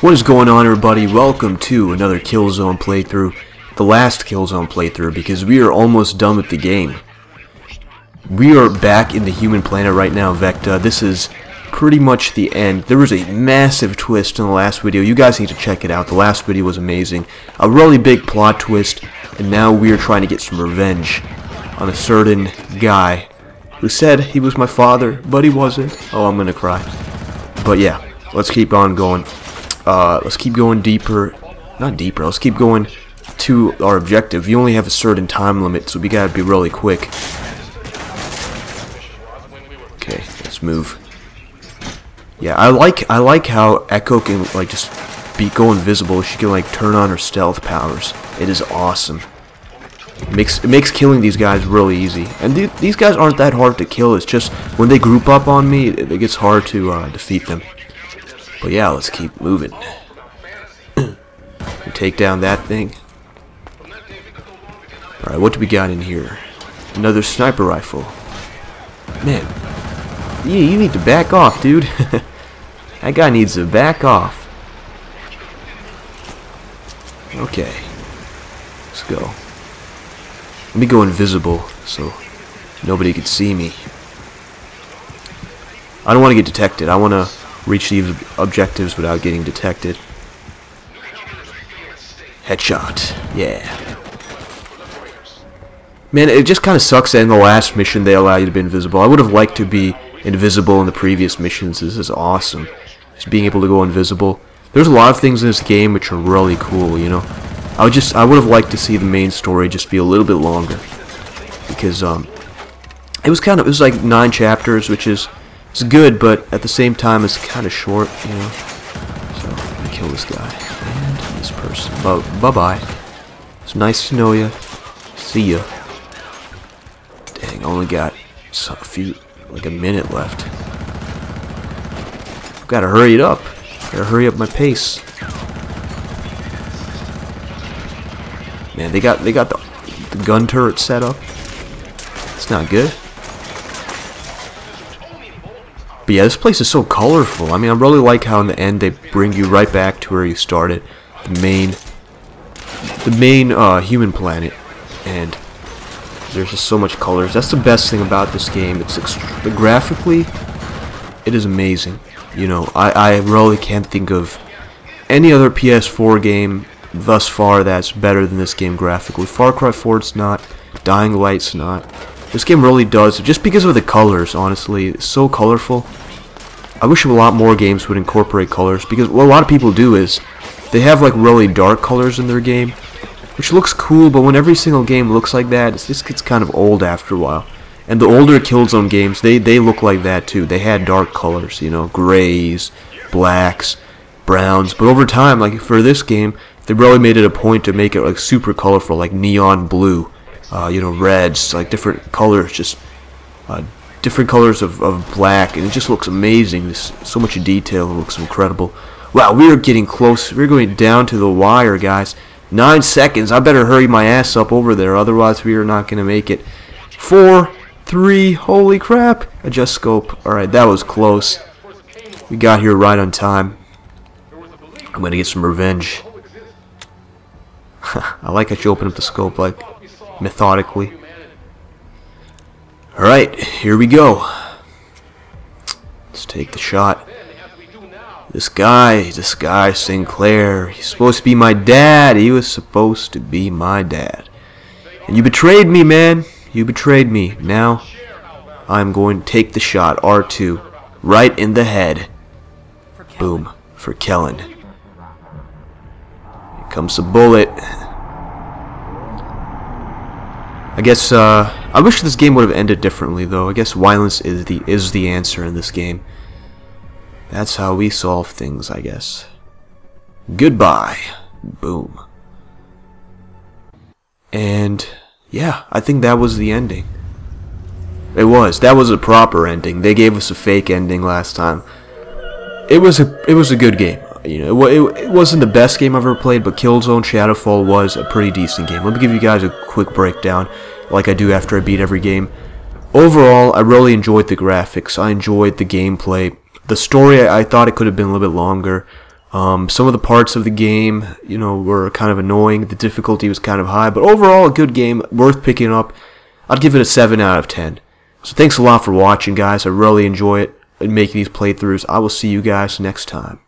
What is going on everybody? Welcome to another Killzone playthrough. The last Killzone playthrough because we are almost done with the game. We are back in the human planet right now, Vekta. This is pretty much the end. There was a massive twist in the last video. You guys need to check it out. The last video was amazing. A really big plot twist. And now we are trying to get some revenge on a certain guy who said he was my father, but he wasn't. Oh, I'm gonna cry. But yeah, let's keep on going. Uh, let's keep going deeper. Not deeper. Let's keep going to our objective. You only have a certain time limit, so we gotta be really quick. Okay, let's move. Yeah, I like I like how Echo can like just be go invisible. She can like turn on her stealth powers. It is awesome. Makes it makes killing these guys really easy. And th these guys aren't that hard to kill. It's just when they group up on me, it, it gets hard to uh, defeat them. But yeah, let's keep moving. take down that thing. Alright, what do we got in here? Another sniper rifle. Man, you, you need to back off, dude. that guy needs to back off. Okay. Let's go. Let me go invisible so nobody can see me. I don't want to get detected. I want to reach these objectives without getting detected. Headshot. Yeah. Man, it just kind of sucks that in the last mission they allow you to be invisible. I would have liked to be invisible in the previous missions. This is awesome. Just being able to go invisible. There's a lot of things in this game which are really cool, you know. I would just I would have liked to see the main story just be a little bit longer. Because um it was kind of it was like 9 chapters, which is it's good, but at the same time, it's kind of short, you know. So, let me kill this guy. And this person. Bye-bye. It's nice to know you. See ya. Dang, I only got a few, like a minute left. Gotta hurry it up. Gotta hurry up my pace. Man, they got they got the, the gun turret set up. It's not good. But yeah, this place is so colorful. I mean, I really like how in the end they bring you right back to where you started. The main, the main uh, human planet. And there's just so much colors. That's the best thing about this game. It's graphically, it is amazing. You know, I, I really can't think of any other PS4 game thus far that's better than this game graphically. Far Cry 4's not. Dying Light's not. This game really does, just because of the colors, honestly. It's so colorful. I wish a lot more games would incorporate colors, because what a lot of people do is, they have like really dark colors in their game, which looks cool, but when every single game looks like that, it just gets kind of old after a while. And the older Killzone games, they, they look like that too. They had dark colors, you know, grays, blacks, browns, but over time, like for this game, they really made it a point to make it like super colorful, like neon blue uh, you know, reds, like different colors, just uh, different colors of, of black, and it just looks amazing. There's so much detail, it looks incredible. Wow, we are getting close. We're going down to the wire, guys. Nine seconds. I better hurry my ass up over there, otherwise we are not going to make it. Four, three, holy crap. Adjust scope. Alright, that was close. We got here right on time. I'm going to get some revenge. I like how you open up the scope like methodically. Alright, here we go. Let's take the shot. This guy, this guy, Sinclair, he's supposed to be my dad. He was supposed to be my dad. And you betrayed me, man. You betrayed me. Now, I'm going to take the shot, R2, right in the head. Boom, for Kellan. Here comes the bullet. I guess uh, I wish this game would have ended differently, though. I guess violence is the is the answer in this game. That's how we solve things, I guess. Goodbye. Boom. And yeah, I think that was the ending. It was. That was a proper ending. They gave us a fake ending last time. It was a it was a good game. You know, it, it, wasn't the best game I've ever played, but Killzone Shadowfall was a pretty decent game. Let me give you guys a quick breakdown, like I do after I beat every game. Overall, I really enjoyed the graphics. I enjoyed the gameplay. The story, I, I thought it could have been a little bit longer. Um, some of the parts of the game, you know, were kind of annoying. The difficulty was kind of high, but overall a good game, worth picking up. I'd give it a 7 out of 10. So thanks a lot for watching, guys. I really enjoy it and making these playthroughs. I will see you guys next time.